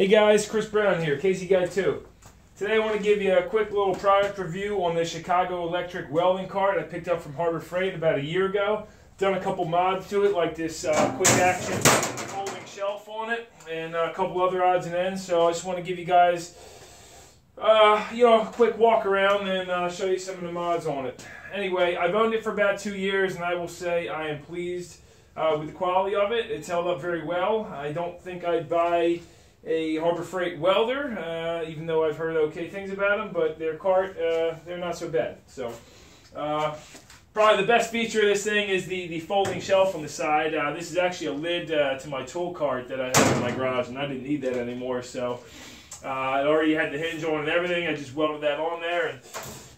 Hey guys, Chris Brown here, KZ Guy 2. Today I want to give you a quick little product review on the Chicago Electric welding cart I picked up from Harbor Freight about a year ago. Done a couple mods to it, like this uh, quick action folding shelf on it, and a couple other odds and ends. So I just want to give you guys, uh, you know, a quick walk around and uh, show you some of the mods on it. Anyway, I've owned it for about two years, and I will say I am pleased uh, with the quality of it. It's held up very well. I don't think I'd buy a Harbor Freight welder, uh, even though I've heard okay things about them, but their cart, uh, they're not so bad. So, uh, probably the best feature of this thing is the, the folding shelf on the side. Uh, this is actually a lid uh, to my tool cart that I have in my garage, and I didn't need that anymore, so uh, I already had the hinge on and everything. I just welded that on there, and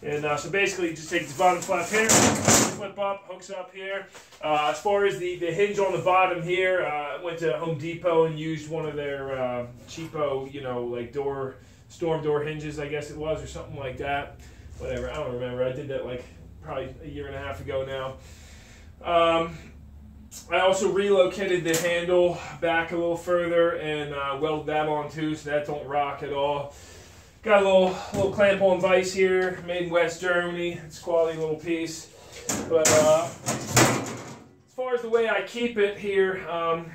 and uh, so basically, you just take this bottom flap here, flip up, hooks up here. Uh, as far as the, the hinge on the bottom here, uh, went to Home Depot and used one of their uh, cheapo, you know, like door, storm door hinges, I guess it was, or something like that. Whatever, I don't remember. I did that like probably a year and a half ago now. Um, I also relocated the handle back a little further and uh, welded that on too, so that don't rock at all. Got a little little clamp on vise here, made in West Germany. It's a quality little piece. But uh, as far as the way I keep it here, um,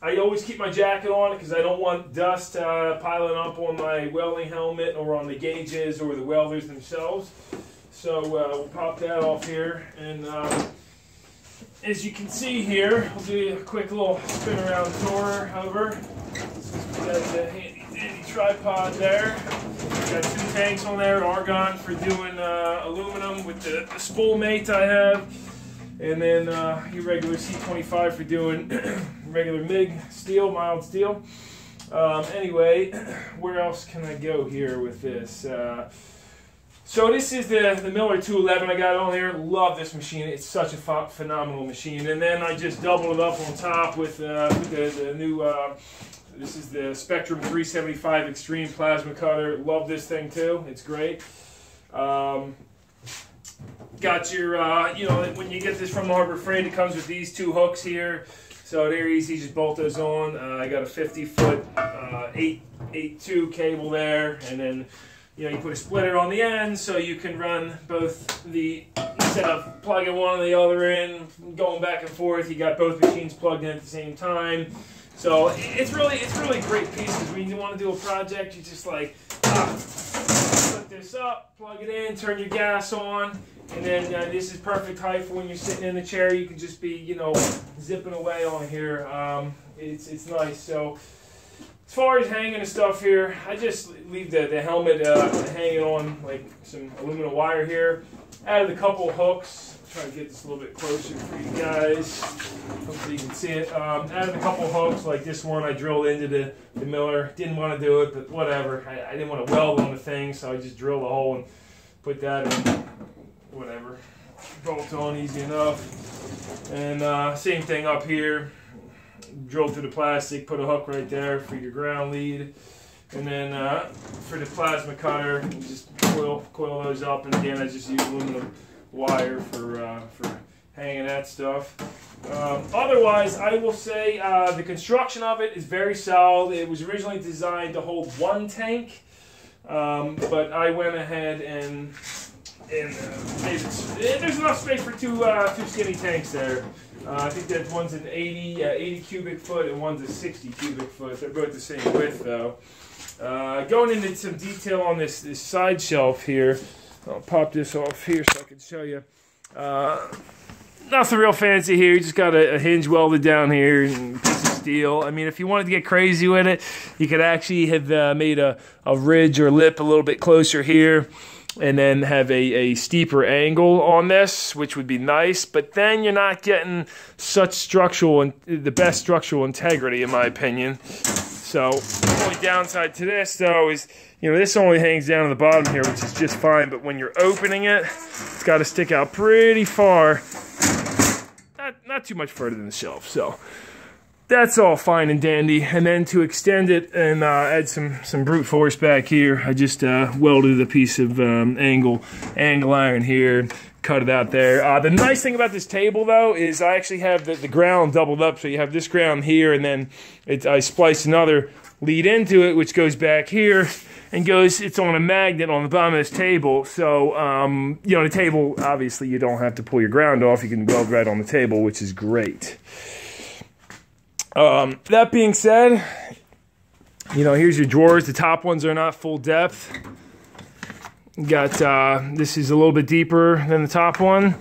I always keep my jacket on because I don't want dust uh, piling up on my welding helmet or on the gauges or the welders themselves. So uh, we'll pop that off here. And uh, as you can see here, I'll do a quick little spin around tour over. Got the handy dandy tripod there. Got two tanks on there, argon for doing uh, aluminum with the, the Spoolmate I have. And then uh, your regular C25 for doing regular MIG steel, mild steel. Um, anyway, where else can I go here with this? Uh, so this is the, the Miller 211 I got on here. Love this machine. It's such a ph phenomenal machine. And then I just doubled it up on top with, uh, with the, the, new, uh, this is the Spectrum 375 X-TREME Plasma Cutter. Love this thing too. It's great. Um, got your, uh, you know, when you get this from Harbor Freight, it comes with these two hooks here. So they're easy, just bolt those on. Uh, I got a 50 foot, uh, 8, 8 2 cable there, and then you know, you put a splitter on the end so you can run both the, instead of plugging one or the other in, going back and forth, you got both machines plugged in at the same time. So it's really, it's really great pieces. When you want to do a project, you just like, ah, put this up, plug it in, turn your gas on, and then uh, this is perfect height for when you're sitting in the chair. You can just be, you know, zipping away on here. Um, it's, it's nice. So as far as hanging and stuff here, I just leave the, the helmet uh, hanging on like some aluminum wire here. Added a couple hooks. Try to get this a little bit closer for you guys. Hopefully you can see it. Um, added a couple hooks like this one I drilled into the, the Miller. Didn't want to do it, but whatever. I, I didn't want to weld on the thing, so I just drilled a hole and put that in. Whatever. Bolt on easy enough. And uh, same thing up here drill through the plastic, put a hook right there for your ground lead. And then uh, for the plasma cutter, just coil, coil those up. And again, I just use aluminum wire for, uh, for hanging that stuff. Um, otherwise, I will say uh, the construction of it is very solid. It was originally designed to hold one tank, um, but I went ahead and and uh, it, there's enough space for two uh, two skinny tanks there. Uh, I think that one's an 80, uh, 80 cubic foot and one's a 60 cubic foot. They're both the same width though. Uh, going into some detail on this, this side shelf here. I'll pop this off here so I can show you. Uh, nothing real fancy here. You just got a, a hinge welded down here and piece of steel. I mean, if you wanted to get crazy with it, you could actually have made a, a ridge or lip a little bit closer here and then have a, a steeper angle on this, which would be nice, but then you're not getting such structural and the best structural integrity in my opinion. So the only downside to this though is, you know, this only hangs down on the bottom here, which is just fine, but when you're opening it, it's got to stick out pretty far. Not, not too much further than the shelf, so that's all fine and dandy. And then to extend it and uh, add some some brute force back here, I just uh, welded a piece of um, angle angle iron here, cut it out there. Uh, the nice thing about this table though is I actually have the, the ground doubled up, so you have this ground here, and then it, I spliced another lead into it, which goes back here and goes, it's on a magnet on the bottom of this table. So, um, you know, the table, obviously you don't have to pull your ground off. You can weld right on the table, which is great. Um, that being said, you know, here's your drawers. The top ones are not full depth. got, uh, this is a little bit deeper than the top one.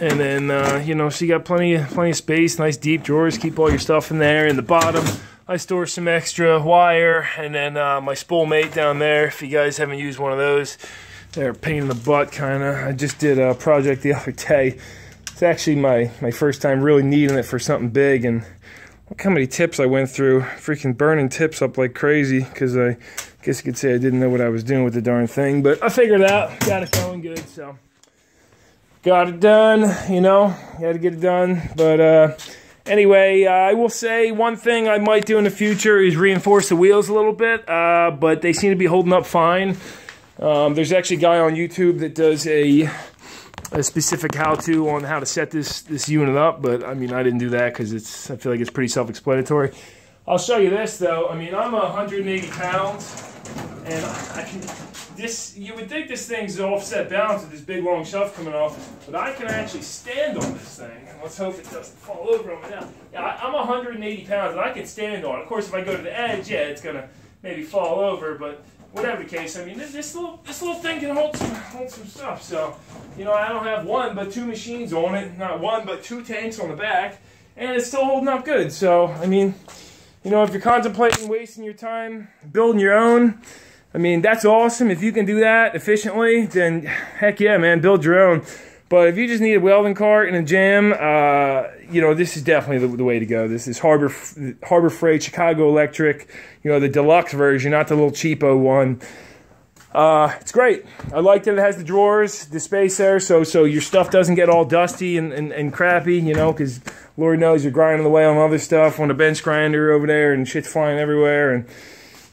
And then, uh, you know, so you got plenty, plenty of space, nice deep drawers. Keep all your stuff in there. In the bottom, I store some extra wire. And then uh, my Spoolmate down there, if you guys haven't used one of those, they're a pain in the butt, kind of. I just did a project the other day. It's actually my, my first time really needing it for something big. And Look how many tips I went through. Freaking burning tips up like crazy because I guess you could say I didn't know what I was doing with the darn thing. But I figured it out. Got it going good. So got it done. You know, Had to get it done. But uh, anyway, uh, I will say one thing I might do in the future is reinforce the wheels a little bit. Uh, but they seem to be holding up fine. Um, there's actually a guy on YouTube that does a a specific how-to on how to set this this unit up, but I mean I didn't do that because it's I feel like it's pretty self-explanatory. I'll show you this though. I mean I'm 180 pounds, and I can this you would think this thing's offset balance with this big long shelf coming off, but I can actually stand on this thing. And let's hope it doesn't fall over on me now. Yeah, I'm 180 pounds and I can stand on it. Of course, if I go to the edge, yeah, it's gonna maybe fall over, but whatever the case, I mean, this, this, little this little thing can hold some hold some stuff. So, you know, I don't have one but two machines on it, not one but two tanks on the back, and it's still holding up good. So, I mean, you know, if you're contemplating wasting your time building your own, I mean, that's awesome. If you can do that efficiently, then heck yeah, man, build your own. But if you just need a welding cart and a jam, uh, you know this is definitely the, the, way to go. This is Harbor Harbor Freight Chicago Electric, you know the deluxe version, not the little cheapo one. Uh, it's great. I like that it has the drawers, the space there, so so your stuff doesn't get all dusty and, and, and crappy, you know, because Lord knows you're grinding away on other stuff on the bench grinder over there and shit's flying everywhere and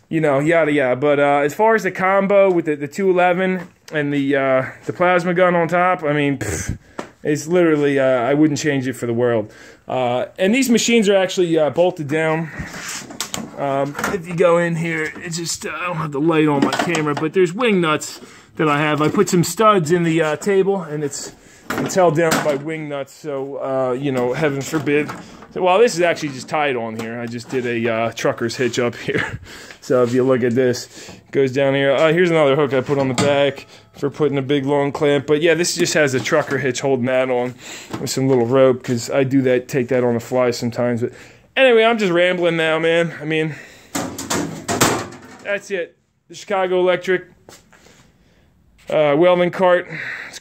you know yada yada. But uh, as far as the combo with the, the 211 and the uh, the plasma gun on top. I mean, it's literally uh, I wouldn't change it for the world. Uh, and these machines are actually uh, bolted down. Um, if you go in here, it's just I don't have the light on my camera, but there's wing nuts that I have. I put some studs in the uh, table, and it's it's held down by wing nuts. So uh, you know, heaven forbid so, well, this is actually just tied on here. I just did a uh, trucker's hitch up here. so if you look at this, goes down here. Uh, here's another hook I put on the back for putting a big long clamp. But yeah, this just has a trucker hitch holding that on with some little rope because I do that, take that on the fly sometimes. But anyway, I'm just rambling now, man. I mean, that's it. The Chicago Electric uh, welding cart.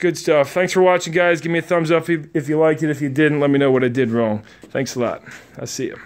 Good stuff. Thanks for watching, guys. Give me a thumbs up if you, if you liked it. If you didn't, let me know what I did wrong. Thanks a lot. I'll see you.